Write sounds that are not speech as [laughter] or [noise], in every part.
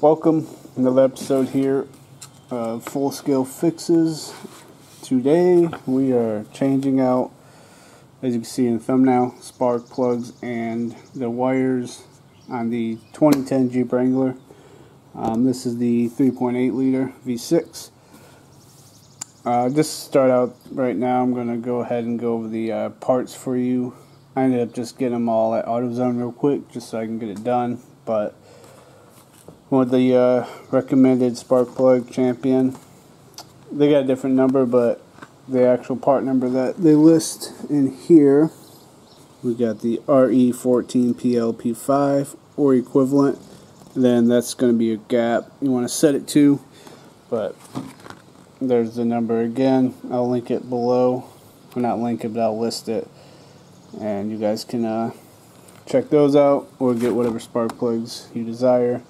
Welcome, another episode here of Full Scale Fixes. Today we are changing out, as you can see in the thumbnail, spark plugs and the wires on the 2010 Jeep Wrangler. Um, this is the 3.8 liter V6. Uh, just start out right now, I'm going to go ahead and go over the uh, parts for you. I ended up just getting them all at AutoZone real quick just so I can get it done. But with the uh, recommended spark plug champion, they got a different number, but the actual part number that they list in here, we got the RE14PLP5 or equivalent. Then that's going to be a gap you want to set it to, but there's the number again. I'll link it below. Or not link it, but I'll list it. And you guys can uh, check those out or get whatever spark plugs you desire.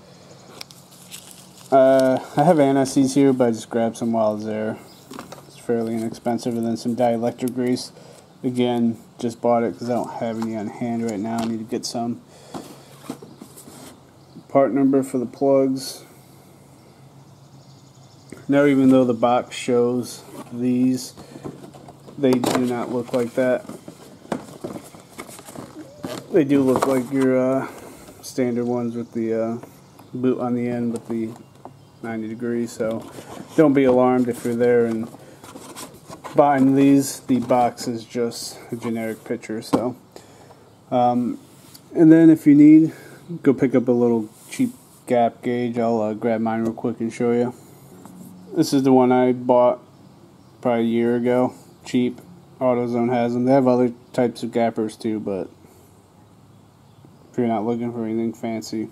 Uh, I have anti-seize here, but I just grabbed some while I was there. It's fairly inexpensive. And then some dielectric grease. Again, just bought it because I don't have any on hand right now. I need to get some. Part number for the plugs now, even though the box shows these, they do not look like that. They do look like your uh, standard ones with the uh, boot on the end with the 90 degrees. So don't be alarmed if you're there and buying these. The box is just a generic picture. So, um, and then if you need, go pick up a little cheap gap gauge. I'll uh, grab mine real quick and show you. This is the one I bought probably a year ago. Cheap. AutoZone has them. They have other types of gappers too, but if you're not looking for anything fancy, you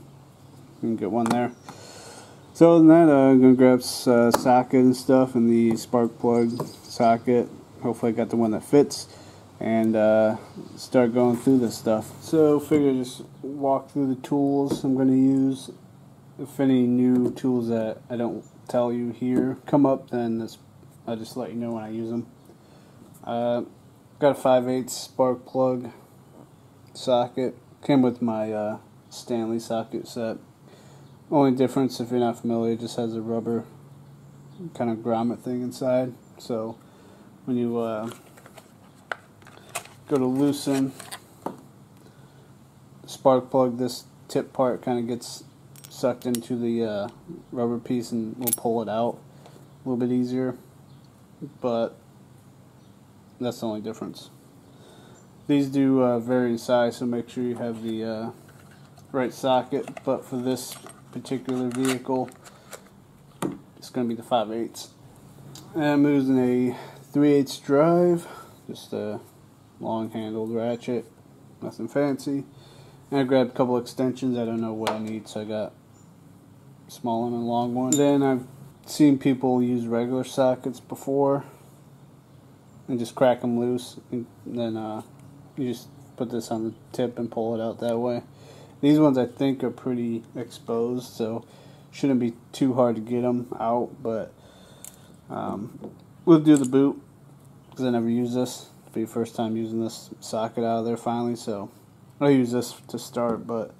can get one there. So other than that, uh, I'm going to grab uh, socket and stuff and the spark plug socket. Hopefully I got the one that fits and uh, start going through this stuff. So figure just walk through the tools I'm going to use. If any new tools that I don't tell you here come up, then this, I'll just let you know when I use them. Uh, got a 5 8 spark plug socket. Came with my uh, Stanley socket set. Only difference, if you're not familiar, it just has a rubber kind of grommet thing inside. So when you uh, go to loosen spark plug, this tip part kind of gets sucked into the uh, rubber piece and we'll pull it out a little bit easier. But that's the only difference. These do uh, vary in size so make sure you have the uh, right socket. But for this particular vehicle it's going to be the 5 8 I'm using a 3 8 drive just a long handled ratchet nothing fancy and I grabbed a couple extensions I don't know what I need so I got small one and long one. Then I've seen people use regular sockets before and just crack them loose and then uh, you just put this on the tip and pull it out that way. These ones I think are pretty exposed so shouldn't be too hard to get them out but um, we'll do the boot because I never use this. It'll be the first time using this socket out of there finally so I'll use this to start but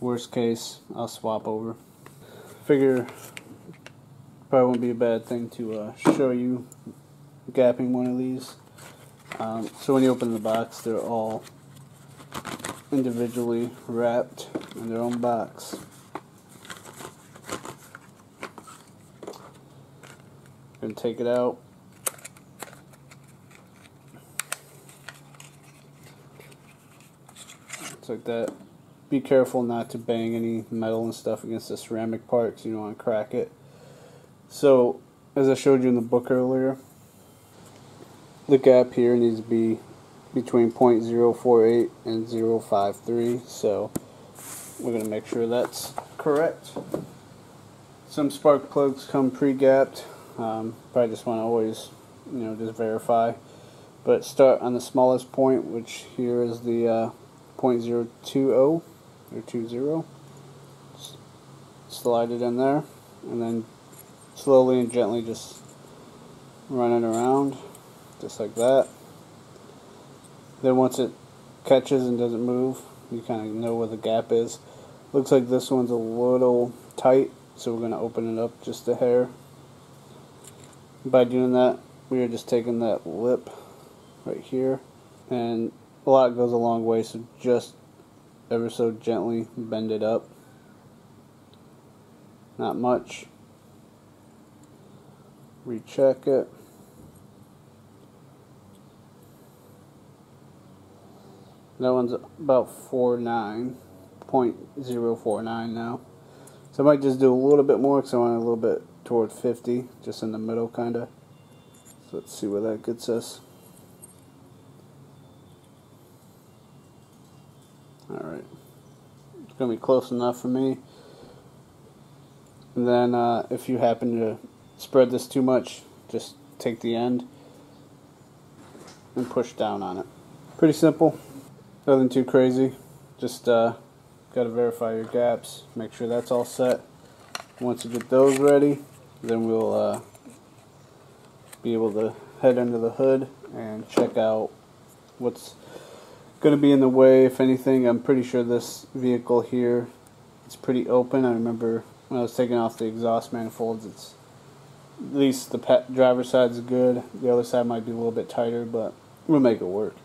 worst case I'll swap over figure probably won't be a bad thing to uh, show you gapping one of these. Um, so when you open the box, they're all individually wrapped in their own box. Gonna take it out. It's like that be careful not to bang any metal and stuff against the ceramic parts. you don't want to crack it. So, as I showed you in the book earlier, the gap here needs to be between 0.048 and 0.53, so we're going to make sure that's correct. Some spark plugs come pre-gapped, um, I just want to always, you know, just verify. But start on the smallest point, which here is the uh, 0.020 or 20. Slide it in there and then slowly and gently just run it around just like that. Then once it catches and doesn't move, you kind of know where the gap is. Looks like this one's a little tight, so we're going to open it up just a hair. By doing that, we are just taking that lip right here, and a lot goes a long way, so just ever so gently bend it up. Not much. Recheck it. That one's about 49.049 now. So I might just do a little bit more because I want a little bit toward 50, just in the middle kind of. So let's see where that gets us. Alright. It's going to be close enough for me. And then uh, if you happen to spread this too much, just take the end and push down on it. Pretty simple. Nothing too crazy. Just uh, got to verify your gaps. Make sure that's all set. Once you get those ready, then we'll uh, be able to head under the hood and check out what's going to be in the way, if anything. I'm pretty sure this vehicle here is pretty open. I remember when I was taking off the exhaust manifolds, it's at least the driver's side is good. The other side might be a little bit tighter, but we'll make it work.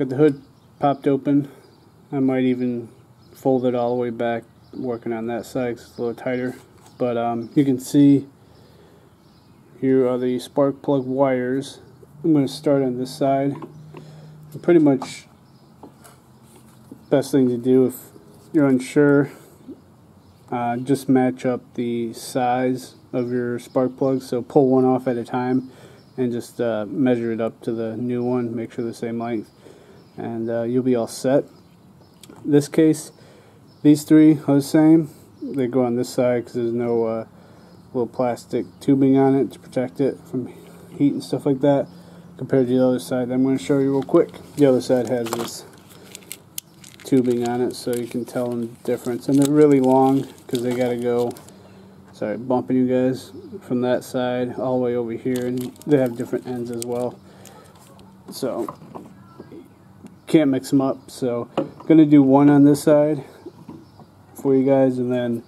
Got the hood popped open. I might even fold it all the way back, working on that side it's a little tighter. But um, you can see here are the spark plug wires. I'm going to start on this side. And pretty much best thing to do if you're unsure, uh, just match up the size of your spark plug. So pull one off at a time and just uh, measure it up to the new one. Make sure the same length and uh, you'll be all set. this case, these three are the same. They go on this side because there's no uh, little plastic tubing on it to protect it from heat and stuff like that. Compared to the other side, I'm going to show you real quick. The other side has this tubing on it so you can tell the difference. And they're really long because they got to go, sorry, bumping you guys from that side all the way over here. And they have different ends as well. So can't mix them up. So I'm going to do one on this side for you guys and then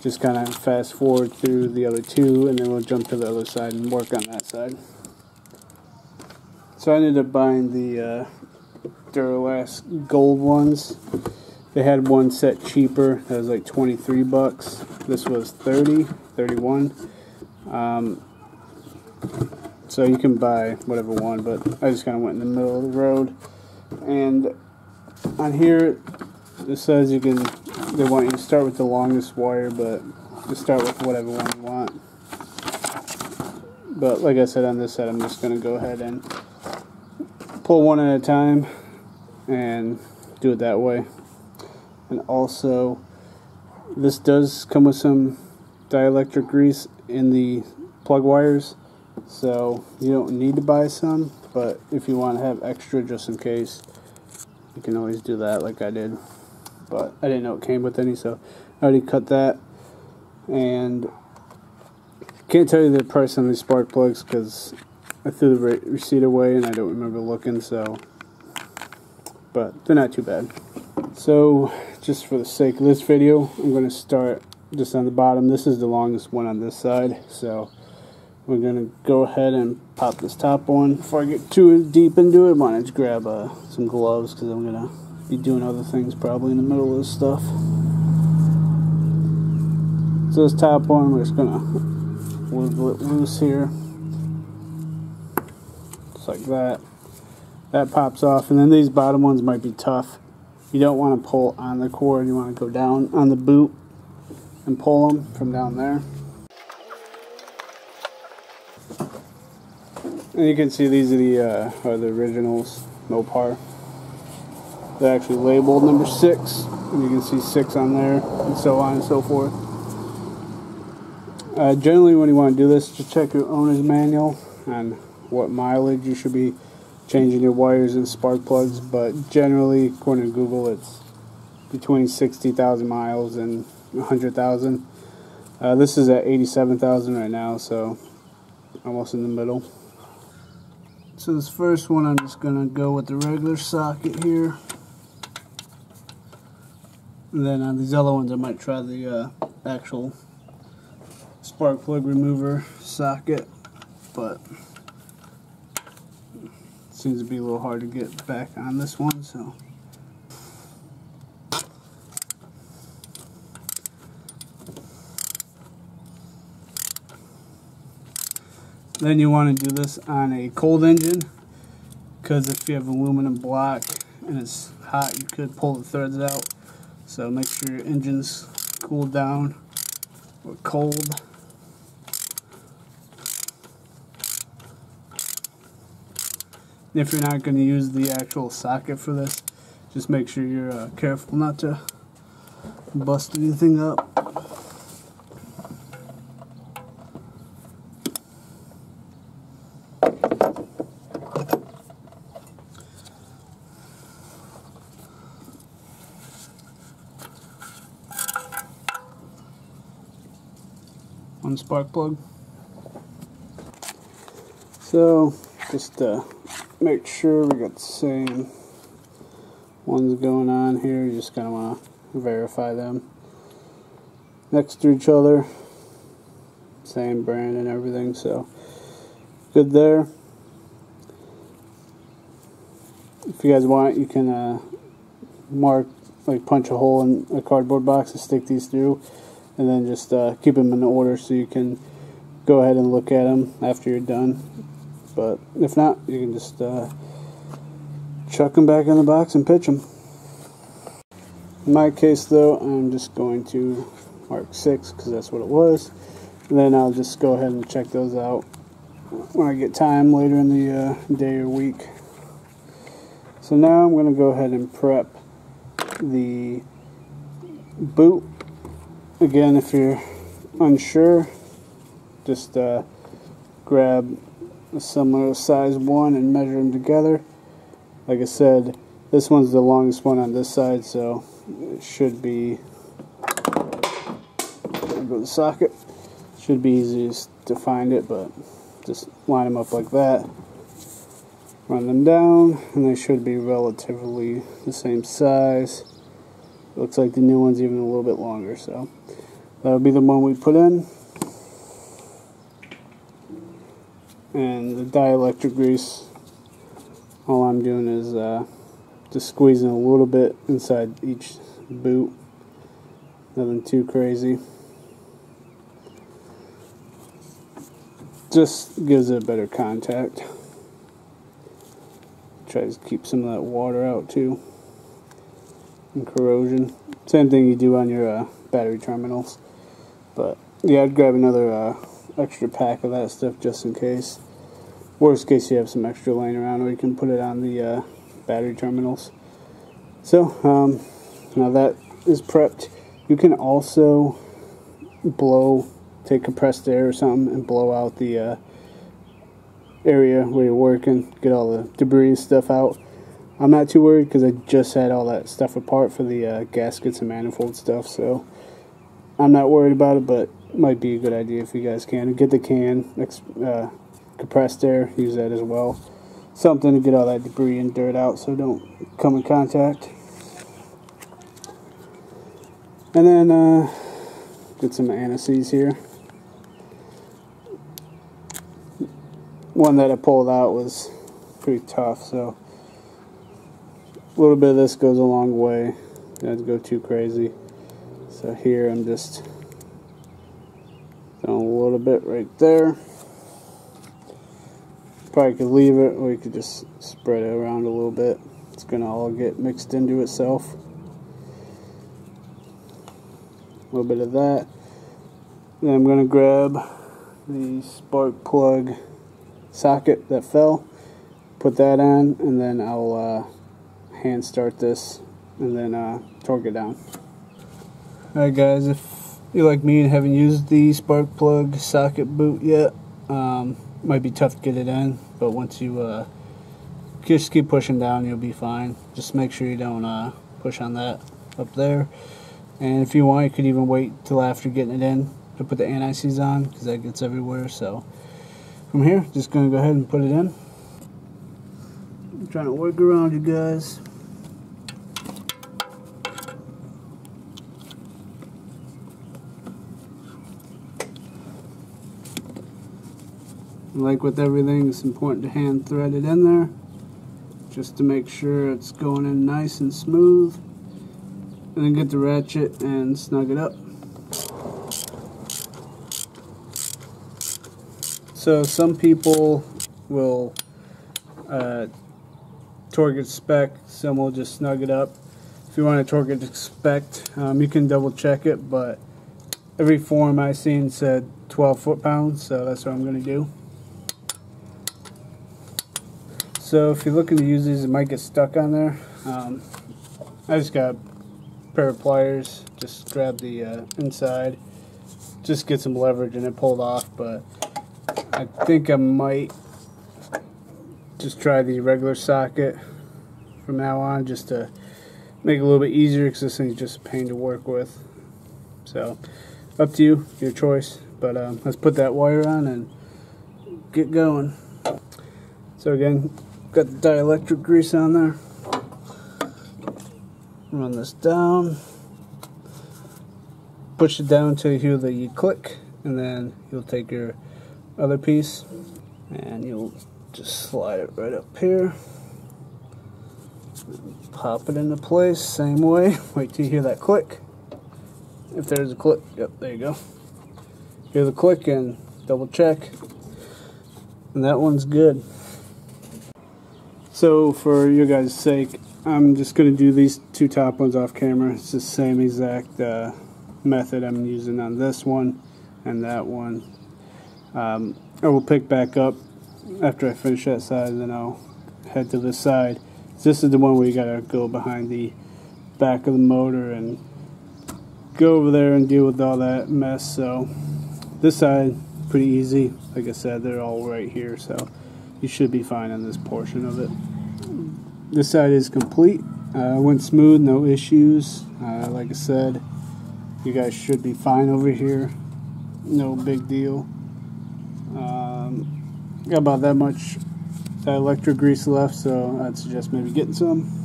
just kind of fast forward through the other two and then we'll jump to the other side and work on that side. So I ended up buying the uh, Duralast gold ones. They had one set cheaper that was like 23 bucks. This was 30, 31. Um, so you can buy whatever one, but I just kind of went in the middle of the road and on here it says you can they want you to start with the longest wire but just start with whatever one you want. But like I said on this side I'm just going to go ahead and pull one at a time and do it that way. And also this does come with some dielectric grease in the plug wires so you don't need to buy some but if you want to have extra just in case you can always do that like I did. But I didn't know it came with any so I already cut that. And can't tell you the price on these spark plugs because I threw the receipt away and I don't remember looking so but they're not too bad. So just for the sake of this video I'm going to start just on the bottom. This is the longest one on this side so we're going to go ahead and pop this top on. Before I get too deep into it, I want to grab uh, some gloves because I'm going to be doing other things probably in the middle of this stuff. So this top one, we're just going to wiggle it loose here. Just like that. That pops off. And then these bottom ones might be tough. You don't want to pull on the cord. You want to go down on the boot and pull them from down there. And you can see these are the uh, are the originals, Mopar. They're actually labeled number six, and you can see six on there, and so on and so forth. Uh, generally, when you want to do this, just check your owner's manual on what mileage you should be changing your wires and spark plugs. But generally, according to Google, it's between 60,000 miles and 100,000. Uh, this is at 87,000 right now, so almost in the middle. So this first one I'm just going to go with the regular socket here. And then on these other ones, I might try the uh, actual spark plug remover socket, but seems to be a little hard to get back on this one, so. Then you want to do this on a cold engine because if you have aluminum block and it's hot you could pull the threads out. So make sure your engine's cooled down or cold. If you're not going to use the actual socket for this just make sure you're uh, careful not to bust anything up one spark plug. So just to make sure we got the same ones going on here, you just kind of want to verify them next to each other. Same brand and everything, so good there. If you guys want, you can uh, mark, like punch a hole in a cardboard box and stick these through and then just uh, keep them in order so you can go ahead and look at them after you're done. But if not, you can just uh, chuck them back in the box and pitch them. In my case, though, I'm just going to mark 6 because that's what it was. And then I'll just go ahead and check those out when I get time later in the uh, day or week. So now I'm going to go ahead and prep the boot again, if you're unsure, just uh, grab a similar size one and measure them together. Like I said, this one's the longest one on this side, so it should be, go the socket, should be easiest to find it, but just line them up like that, run them down, and they should be relatively the same size. Looks like the new one's even a little bit longer, so that'll be the one we put in. And the dielectric grease, all I'm doing is uh, just squeezing a little bit inside each boot. Nothing too crazy. Just gives it a better contact. Tries to keep some of that water out too and corrosion. Same thing you do on your uh, battery terminals. But yeah, I'd grab another uh, extra pack of that stuff just in case. Worst case, you have some extra laying around, or you can put it on the uh, battery terminals. So um, now that is prepped. You can also blow, take compressed air or something, and blow out the uh, area where you're working, get all the debris and stuff out. I'm not too worried because I just had all that stuff apart for the uh, gaskets and manifold stuff, so I'm not worried about it, but it might be a good idea if you guys can. Get the can, uh, compressed air, use that as well. Something to get all that debris and dirt out so don't come in contact. And then uh, get some anti-seize here. One that I pulled out was pretty tough, so a little bit of this goes a long way. You don't go too crazy. So here I'm just throwing a little bit right there. Probably could leave it or you could just spread it around a little bit. It's going to all get mixed into itself. A little bit of that. Then I'm going to grab the spark plug socket that fell, put that on, and then I'll uh, hand start this and then uh, torque it down. Alright guys, if you're like me and haven't used the spark plug socket boot yet, um, might be tough to get it in, but once you uh, just keep pushing down, you'll be fine. Just make sure you don't uh, push on that up there. And if you want, you could even wait till after getting it in to put the anti-seize on, because that gets everywhere. So from here, just going to go ahead and put it in. I'm trying to work around you guys. Like with everything, it's important to hand thread it in there just to make sure it's going in nice and smooth. And then get the ratchet and snug it up. So some people will uh, torque it spec, some will just snug it up. If you want to torque it spec, um, you can double check it, but every form I've seen said 12 foot-pounds, so that's what I'm going to do. So if you're looking to use these, it might get stuck on there. Um, I just got a pair of pliers, just grab the uh, inside, just get some leverage and it pulled off, but I think I might just try the regular socket from now on just to make it a little bit easier because this thing's just a pain to work with. So, up to you, your choice. But um, let's put that wire on and get going. So again, got the dielectric grease on there. Run this down. Push it down until you hear you click, and then you'll take your other piece and you'll just slide it right up here. Pop it into place same way. [laughs] Wait till you hear that click. If there's a click yep there you go. Hear the click and double check. And that one's good so for your guys sake I'm just going to do these two top ones off camera it's the same exact uh, method I'm using on this one and that one um, I will pick back up after I finish that side, and then I'll head to this side. This is the one where you gotta go behind the back of the motor and go over there and deal with all that mess. So this side, pretty easy. Like I said, they're all right here, so you should be fine on this portion of it. This side is complete. Uh, went smooth, no issues. Uh, like I said, you guys should be fine over here. No big deal. Um, got about that much electric grease left, so I'd suggest maybe getting some.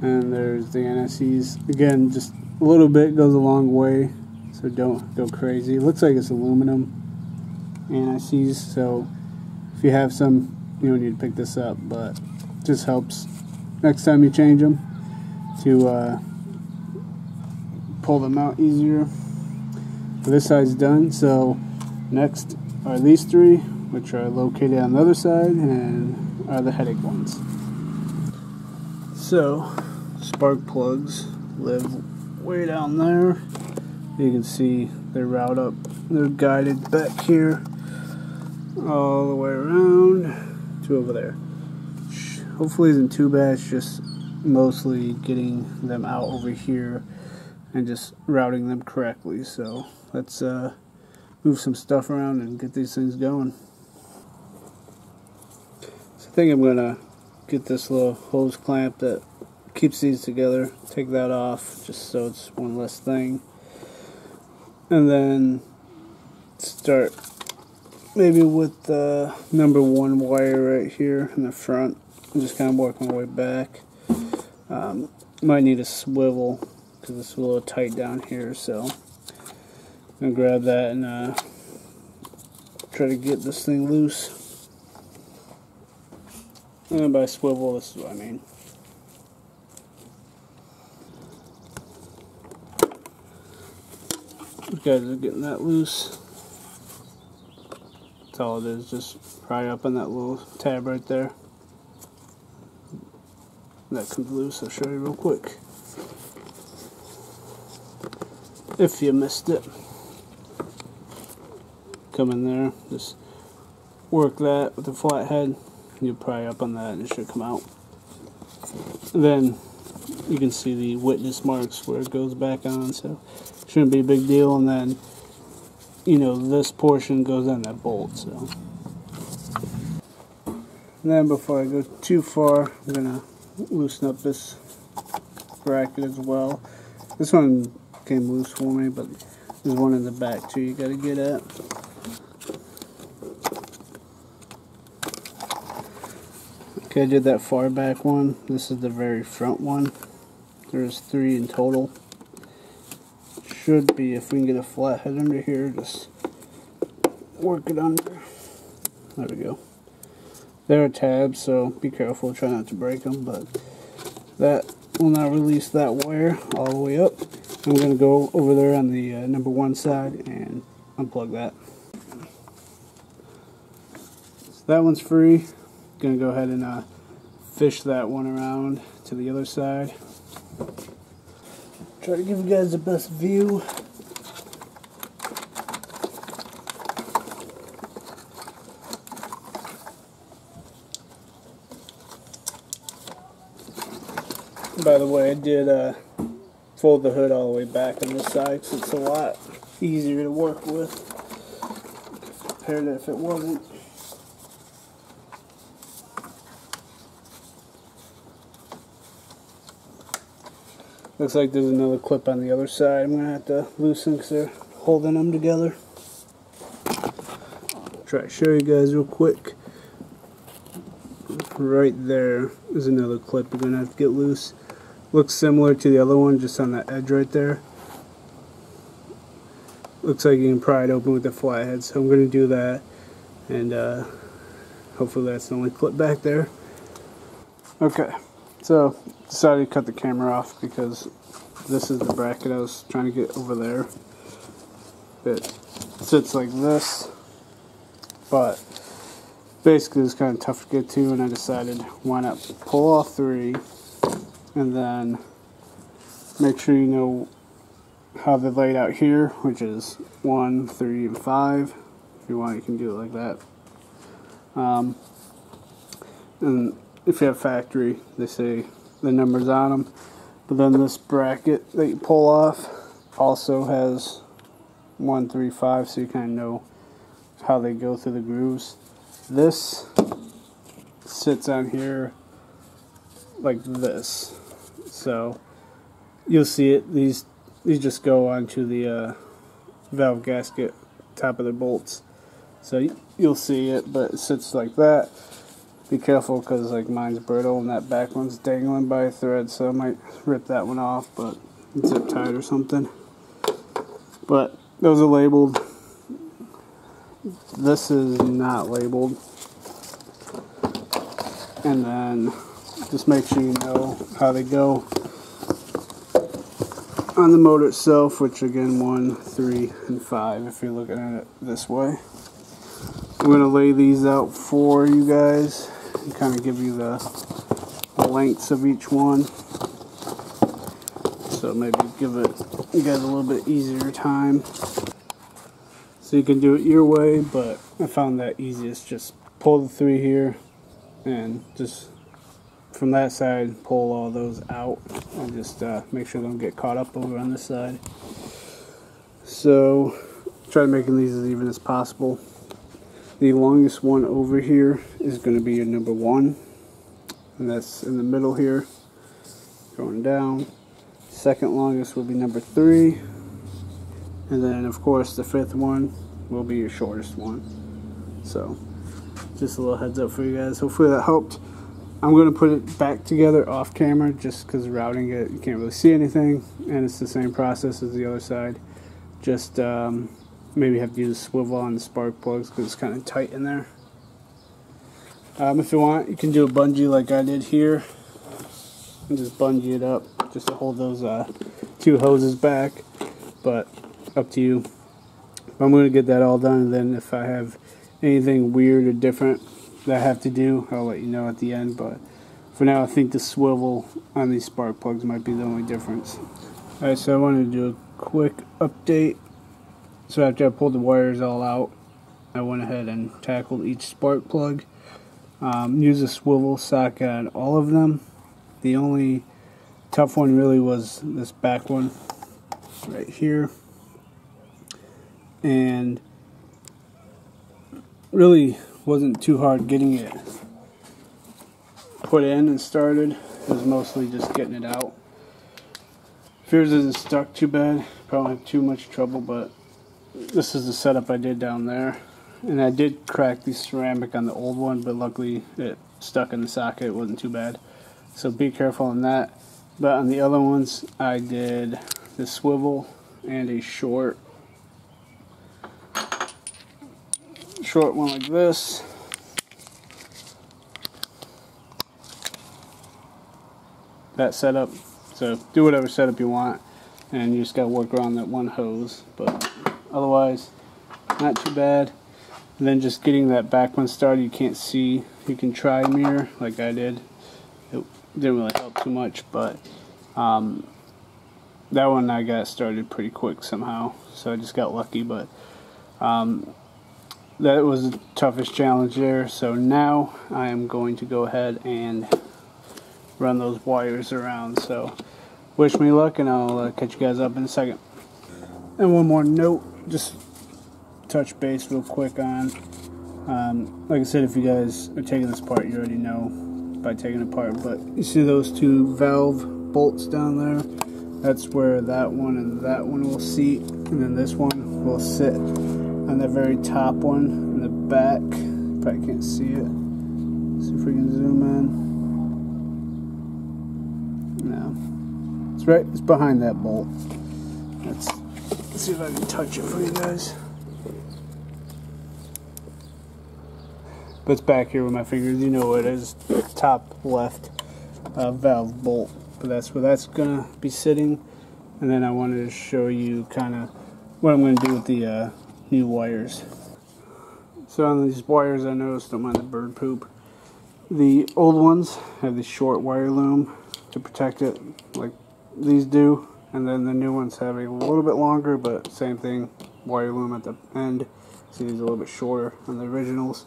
And there's the anti-seize. Again, just a little bit goes a long way, so don't go crazy. It looks like it's aluminum anti-seize, so if you have some, you don't need to pick this up, but just helps. Next time you change them to uh, pull them out easier. This side's done so next are these three which are located on the other side and are the headache ones. So spark plugs live way down there. You can see they're route up they're guided back here all the way around to over there hopefully isn't too bad it's just mostly getting them out over here and just routing them correctly so let's uh, move some stuff around and get these things going. So I think I'm going to get this little hose clamp that keeps these together, take that off just so it's one less thing. And then start maybe with the number one wire right here in the front I'm just kind of work my way back. Um, might need a swivel because it's a little tight down here so I'm gonna grab that and uh, try to get this thing loose. And by swivel, this is what I mean. Guys are getting that loose. That's all it is, just pry up on that little tab right there. That comes loose, I'll show you real quick. If you missed it come in there, just work that with the flathead, you'll pry up on that and it should come out. then you can see the witness marks where it goes back on, so shouldn't be a big deal. And then, you know, this portion goes on that bolt, so. And then before I go too far, I'm gonna loosen up this bracket as well. This one came loose for me, but there's one in the back too you gotta get at. Okay, I did that far back one. This is the very front one. There's three in total. Should be, if we can get a flathead under here, just work it under. There we go. There are tabs, so be careful. Try not to break them, but that will now release that wire all the way up. I'm going to go over there on the uh, number one side and unplug that. So that one's free. Going to go ahead and uh, fish that one around to the other side. Try to give you guys the best view. By the way, I did uh, fold the hood all the way back on this side so it's a lot easier to work with compared to if it wasn't. Looks like there's another clip on the other side. I'm going to have to loosen because they're holding them together. Try to show you guys real quick. Right there is another clip we're going to have to get loose. Looks similar to the other one, just on that edge right there. Looks like you can pry it open with the flathead, so I'm going to do that. And uh, hopefully that's the only clip back there. Okay, so decided to cut the camera off because this is the bracket I was trying to get over there. It sits like this, but basically it's kind of tough to get to, and I decided why not pull all three and then make sure you know how they're laid out here, which is 1, 3, and 5. If you want, you can do it like that. Um, and if you have factory, they say the numbers on them. But then this bracket that you pull off also has 1, 3, 5, so you kind of know how they go through the grooves. This sits on here like this. So you'll see it. These these just go onto the uh, valve gasket top of the bolts. So you'll see it, but it sits like that. Be careful because like mine's brittle and that back one's dangling by a thread, so I might rip that one off, but zip tied or something. But those are labeled. This is not labeled. And then just make sure you know how they go on the motor itself, which again, 1, 3, and 5 if you're looking at it this way. I'm going to lay these out for you guys and kind of give you the, lengths of each one. So maybe give it you guys a little bit easier time. So you can do it your way, but I found that easiest. Just pull the three here and just from that side pull all those out and just uh, make sure they don't get caught up over on this side so try making these as even as possible the longest one over here is going to be your number one. And that's in the middle here going down. Second longest will be number three. And then of course the fifth one will be your shortest one. So just a little heads up for you guys. Hopefully that helped. I'm going to put it back together off camera just because routing it, you can't really see anything. And it's the same process as the other side. Just um, maybe have to use a swivel on the spark plugs because it's kind of tight in there. Um, if you want, you can do a bungee like I did here. And just bungee it up just to hold those uh, two hoses back. But up to you. I'm going to get that all done. And then if I have anything weird or different that I have to do. I'll let you know at the end, but for now I think the swivel on these spark plugs might be the only difference. Alright, so I wanted to do a quick update. So after I pulled the wires all out, I went ahead and tackled each spark plug. Um, use a swivel socket on all of them. The only tough one really was this back one right here. And really wasn't too hard getting it put in and started. It was mostly just getting it out. If yours isn't stuck too bad, probably have too much trouble, but this is the setup I did down there. And I did crack the ceramic on the old one, but luckily it stuck in the socket. It wasn't too bad. So be careful on that. But on the other ones, I did the swivel and a short short one like this. That setup. So do whatever setup you want, and you just gotta work around that one hose. But otherwise, not too bad. And then just getting that back one started, you can't see. You can try mirror like I did. It didn't really help too much, but um, that one I got started pretty quick somehow. So I just got lucky, but um, that was the toughest challenge there. So now I am going to go ahead and run those wires around. So wish me luck, and I'll uh, catch you guys up in a second. And one more note, just touch base real quick on. Um, like I said, if you guys are taking this apart, you already know by taking it apart. But you see those two valve bolts down there? That's where that one and that one will seat, and then this one will sit on the very top one in the back. Probably can't see it. See if we can zoom in. No, it's right. It's behind that bolt. Let's, let's see if I can touch it for you guys. But it's back here with my fingers. You know what it is. Top left uh, valve bolt. But that's where that's to be sitting. And then I wanted to show you kind of what I'm to do with the uh, new wires. So on these wires I noticed, don't mind the bird poop. The old ones have the short wire loom to protect it like these do. And then the new ones have a little bit longer, but same thing, wire loom at the end. See, these are a little bit shorter than the originals.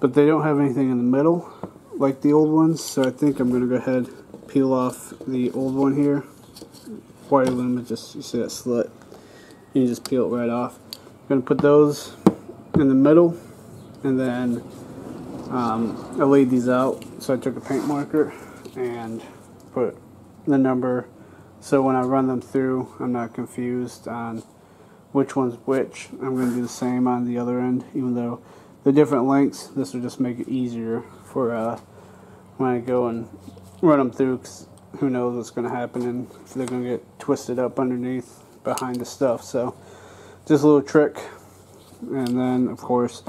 But they don't have anything in the middle like the old ones. So I think I'm gonna go ahead peel off the old one here. Wire loom is just you see that slit? You just peel it right off. I'm gonna put those in the middle and then um, I laid these out. So I took a paint marker and put the number so when I run them through I'm not confused on which one's which I'm going to do the same on the other end even though the different lengths. This will just make it easier for uh, when I go and run them through. Cause who knows what's going to happen and if they're going to get twisted up underneath behind the stuff. So just a little trick. And then of course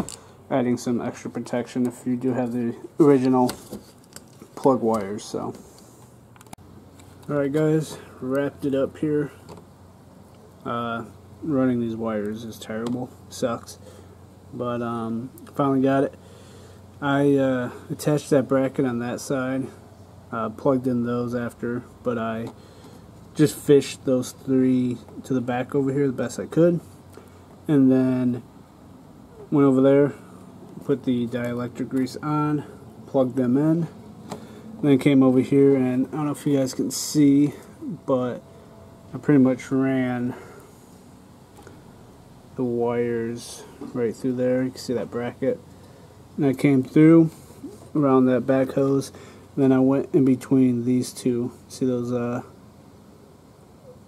adding some extra protection if you do have the original plug wires. So alright guys, wrapped it up here. Uh, running these wires is terrible. Sucks but um, finally got it. I uh, attached that bracket on that side, uh, plugged in those after, but I just fished those three to the back over here the best I could, and then went over there, put the dielectric grease on, plugged them in, then came over here and I don't know if you guys can see, but I pretty much ran the wires right through there. You can see that bracket. And I came through around that back hose. Then I went in between these two. See those uh,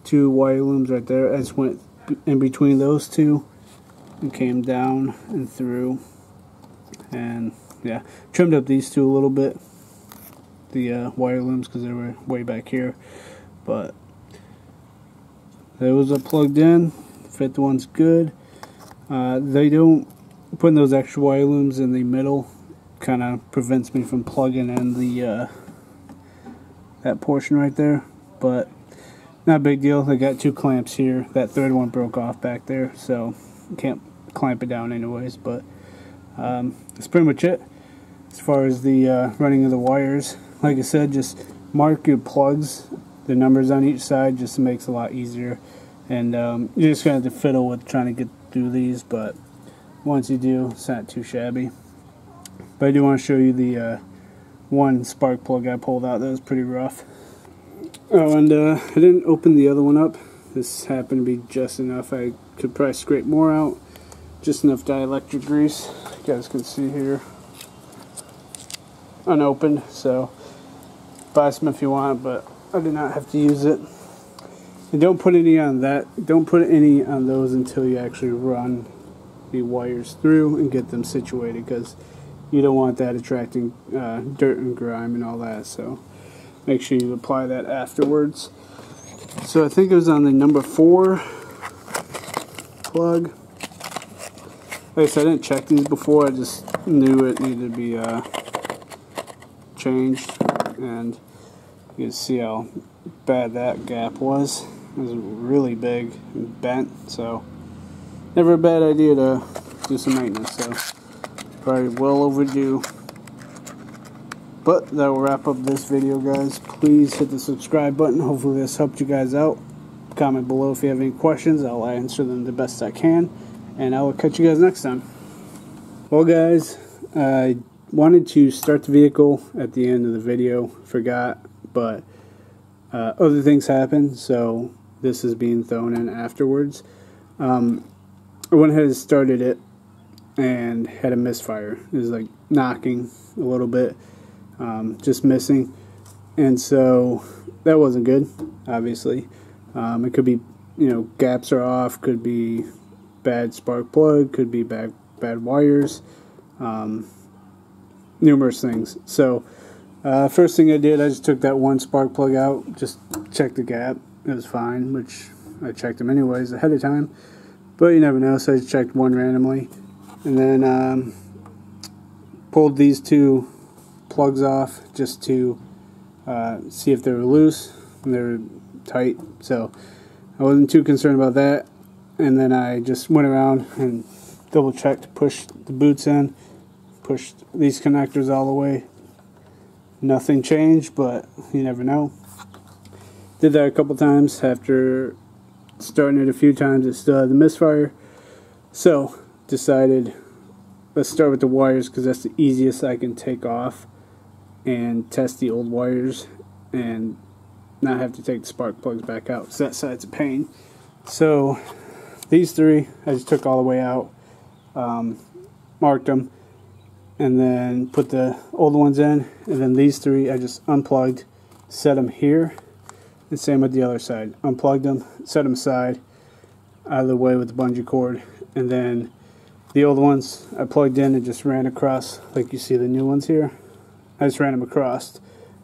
two wire looms right there? I just went in between those two and came down and through. And yeah, trimmed up these two a little bit. The uh, wire looms because they were way back here. But there was a plugged in. Fifth one's good. Uh, they don't putting those extra wire looms in the middle kind of prevents me from plugging in the uh, that portion right there but not a big deal they got two clamps here that third one broke off back there so can't clamp it down anyways but um, that's pretty much it as far as the uh, running of the wires like I said just mark your plugs the numbers on each side just makes it a lot easier and um, you're just going to have to fiddle with trying to get through these, but once you do, it's not too shabby. But I do want to show you the uh, one spark plug I pulled out that was pretty rough. Oh, and uh, I didn't open the other one up. This happened to be just enough. I could probably scrape more out. Just enough dielectric grease. You guys can see here. Unopened, so buy some if you want, but I did not have to use it. And don't put any on that. Don't put any on those until you actually run the wires through and get them situated because you don't want that attracting uh, dirt and grime and all that. So make sure you apply that afterwards. So I think it was on the number four plug. like I said, I didn't check these before. I just knew it needed to be uh, changed, and you can see how bad that gap was. It was really big and bent, so never a bad idea to do some maintenance. So probably well overdue. But that will wrap up this video, guys. Please hit the subscribe button. Hopefully this helped you guys out. Comment below if you have any questions. I'll answer them the best I can. And I will catch you guys next time. Well, guys, I wanted to start the vehicle at the end of the video. Forgot, but uh, other things happened, so this is being thrown in afterwards. Um, I went ahead and started it and had a misfire. It was like knocking a little bit, um, just missing. And so that wasn't good, obviously. Um, it could be, you know, gaps are off, could be bad spark plug, could be bad, bad wires, um, numerous things. So, uh, first thing I did, I just took that one spark plug out, just checked the gap. It was fine, which I checked them anyways ahead of time. But you never know, so I just checked one randomly. And then um, pulled these two plugs off just to uh, see if they were loose. And they were tight, so I wasn't too concerned about that. And then I just went around and double checked, pushed the boots in, pushed these connectors all the way. Nothing changed, but you never know. Did that a couple times after starting it a few times. It still had the misfire. So decided let's start with the wires because that's the easiest I can take off and test the old wires and not have to take the spark plugs back out. So that side's a pain. So these three I just took all the way out, um, marked them, and then put the old ones in. And then these three I just unplugged, set them here, and same with the other side. Unplugged them, set them aside, out of the way with the bungee cord, and then the old ones I plugged in and just ran across, like you see the new ones here. I just ran them across,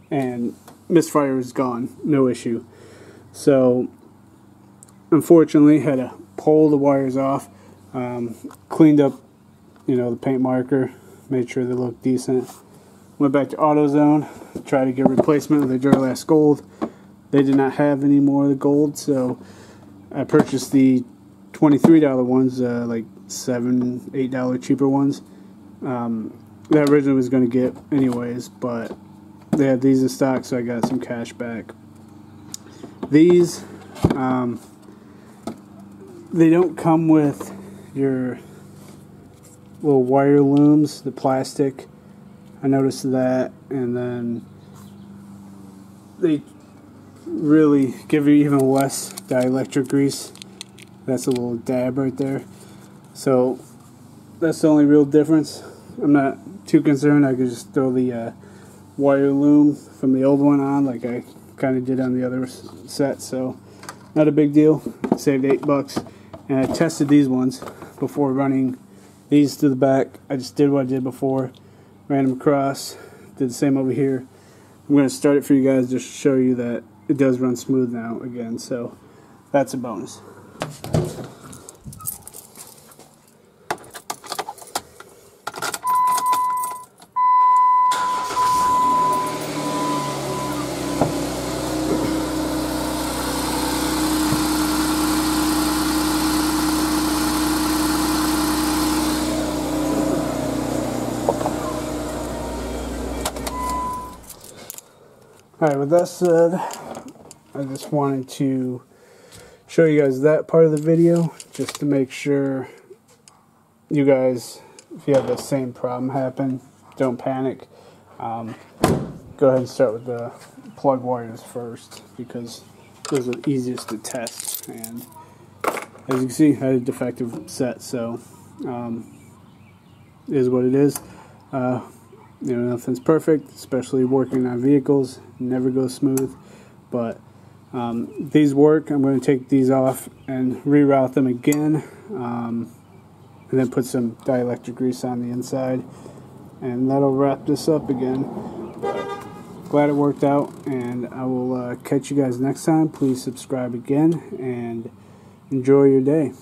and misfire is gone, no issue. So, unfortunately, had to pull the wires off, um, cleaned up, you know, the paint marker, made sure they looked decent. Went back to AutoZone, tried to get replacement with the Duralast Gold. They did not have any more of the gold, so I purchased the $23 ones, uh, like seven, eight dollar cheaper ones. Um, that originally was going to get anyways, but they had these in stock, so I got some cash back. These, um, they don't come with your little wire looms, the plastic. I noticed that, and then they really give you even less dielectric grease. That's a little dab right there. So that's the only real difference. I'm not too concerned. I could just throw the uh, wire loom from the old one on like I kind of did on the other set. So not a big deal. Saved eight bucks. And I tested these ones before running these to the back. I just did what I did before. Ran them across. Did the same over here. I'm going to start it for you guys just to show you that it does run smooth now again. So that's a bonus. Alright, with that said, I just wanted to show you guys that part of the video just to make sure you guys, if you have the same problem happen, don't panic. Um, go ahead and start with the plug wires first because those are the easiest to test. And as you can see, I had a defective set, so um, is what it is. Uh, you know, nothing's perfect, especially working on vehicles. Never goes smooth, but um, these work. I'm going to take these off and reroute them again, um, and then put some dielectric grease on the inside, and that'll wrap this up again. Glad it worked out, and I will uh, catch you guys next time. Please subscribe again, and enjoy your day.